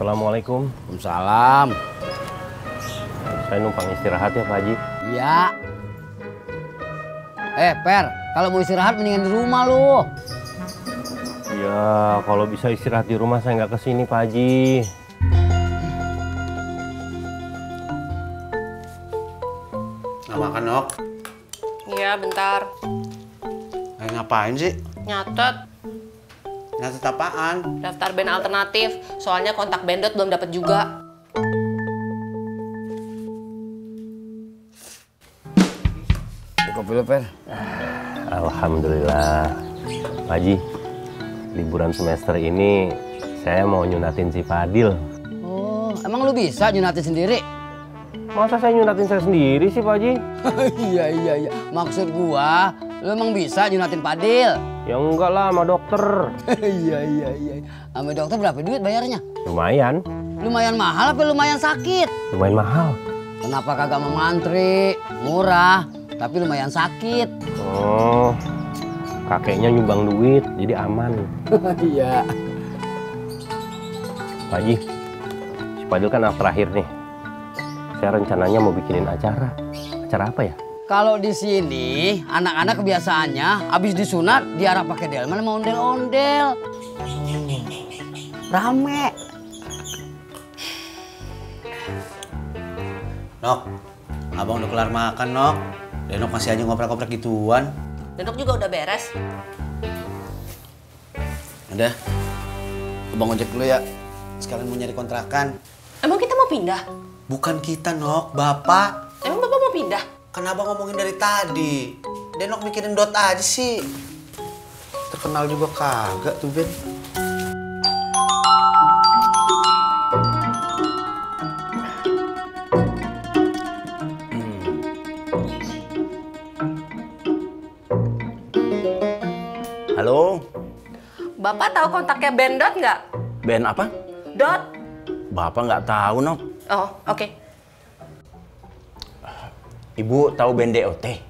Assalamualaikum. Waalaikumsalam. Saya numpang istirahat ya Pak Haji. Iya. Eh, Per, kalau mau istirahat mendingan di rumah lu. Ya, kalau bisa istirahat di rumah saya nggak ke sini Pak Haji. Nggak makan, Nok? Iya, bentar. Kayak ngapain sih? Nyatet Nyatet apaan? daftar band alternatif. Soalnya kontak bandot belum dapat juga. Kopi lu, Per. Alhamdulillah. Pak Haji, liburan semester ini saya mau nyunatin si Fadil. Oh, emang lu bisa nyunatin sendiri? Masa saya nyunatin saya sendiri sih Pak Haji? iya, iya, iya. Maksud gua, lu emang bisa nyunatin Padil? Ya enggak lah sama dokter. iya, iya, iya. Sama dokter berapa duit bayarnya? Lumayan, Lumayan mahal apa lumayan sakit? lumayan mahal. Kenapa kagak mau ngantri? Murah, tapi lumayan sakit. Oh, kakeknya nyumbang duit, jadi aman. Iya. Pak Haji, si Fadil kan anak terakhir nih. Saya rencananya mau bikinin acara. Acara apa ya? Kalau di sini anak-anak kebiasaannya habis disunat diarah pakai delman sama ondel-ondel. Rame. Nok, abang udah kelar makan, Nok. Denok masih aja ngoprek-ngoprek gituan. Dandok juga udah beres. Udah, abang ojek dulu ya. Sekalian mau nyari kontrakan. Emang kita mau pindah? Bukan kita, Nok. Bapak. Emang bapak mau pindah? Abang ngomongin dari tadi. Denok mikirin dot aja sih. Terkenal juga kagak tuh, Ben. Halo, Bapak tahu kontaknya bandot nggak? band apa? Dot. Bapak nggak tahu, Nok. Oh, oke. Ibu tahu band DOT?